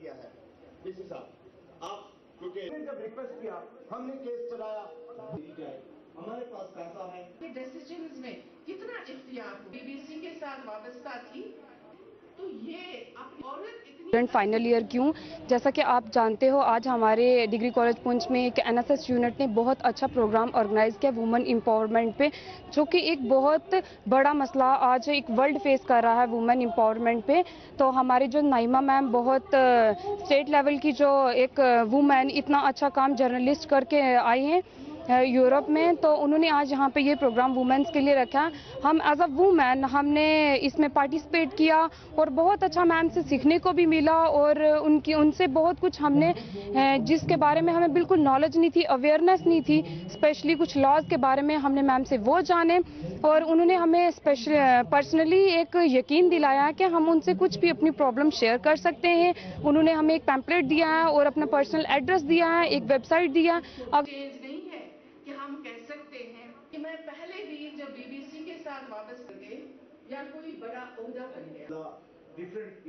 किया है। डीसी साहब आप क्योंकि जब रिक्वेस्ट किया हमने केस चलाया। जाए हमारे पास पैसा है। डिसीज़न में कितना इख्तियार बीबीसी के साथ वाबस्ता थी तो ये अपनी औरत इतनी स्टूडेंट फाइनल ईयर क्यों? जैसा कि आप जानते हो, आज हमारे डिग्री कॉलेज पुंछ में एक एनएसएस यूनिट ने बहुत अच्छा प्रोग्राम ऑर्गेनाइज किया वुमेन एम्पावरमेंट पे, जो कि एक बहुत बड़ा मसला आज एक वर्ल्ड फेस कर रहा है वुमेन एम्पावरमेंट पे। तो हमारी जो नाइमा मैम बहुत स्टेट लेवल की जो एक वुमेन इतना अच्छा काम जर्नलिस्ट करके आई हैं यूरोप में तो उन्होंने आज यहाँ पे ये प्रोग्राम वुमेन्स के लिए रखा। हम एज अ वुमेन हमने इसमें पार्टिसिपेट किया और बहुत अच्छा मैम से सीखने को भी मिला और उनकी, उनसे बहुत कुछ हमने जिसके बारे में हमें बिल्कुल नॉलेज नहीं थी अवेयरनेस नहीं थी स्पेशली कुछ लॉज के बारे में हमने मैम से वो जाने और उन्होंने हमें स्पेशल पर्सनली एक यकीन दिलाया कि हम उनसे कुछ भी अपनी प्रॉब्लम शेयर कर सकते हैं। उन्होंने हमें एक पैम्पलेट दिया है और अपना पर्सनल एड्रेस दिया है, एक वेबसाइट दिया अब हम कह सकते हैं कि मैं पहले भी जब बीबीसी के साथ वापस कर गए या कोई बड़ा ओहदा बन गया। The different